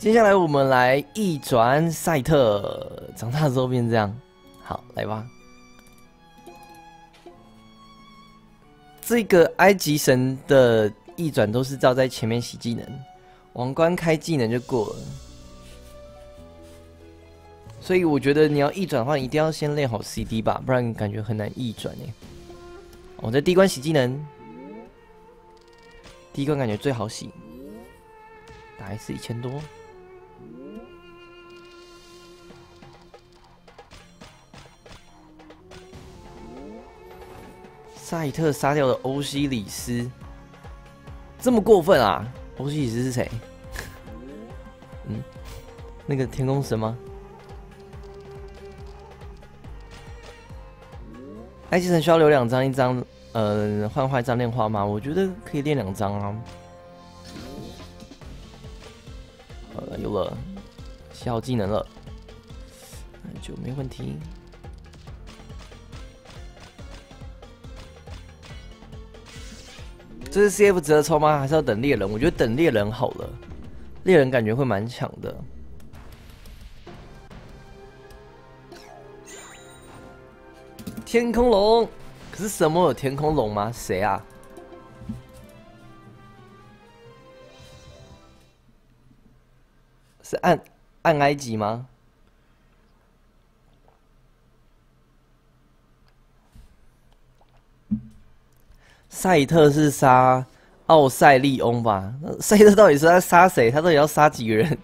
接下来我们来一转赛特，长大之后变这样。好，来吧。这个埃及神的一转都是照在前面洗技能，王冠开技能就过了。所以我觉得你要一转的话，一定要先练好 CD 吧，不然感觉很难一转哎。我在第一关洗技能，第一关感觉最好洗，打一次一千多。赛特杀掉了欧西里斯，这么过分啊！欧西里斯是谁？嗯，那个天空神吗？埃及神需要留两张，一张呃换坏张炼花吗？我觉得可以练两张啊。有了，消耗技能了，那就没问题。这是 CF 值得抽吗？还是要等猎人？我觉得等猎人好了，猎人感觉会蛮强的。天空龙，可是什么有天空龙吗？谁啊？是按按埃及吗？赛特是杀奥赛利翁吧？赛特到底是在杀谁？他到底要杀几个人？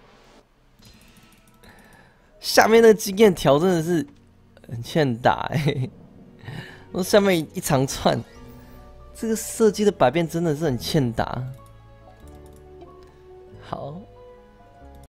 下面那个经验条真的是很欠打哎！我下面一长串，这个设计的百变真的是很欠打。好，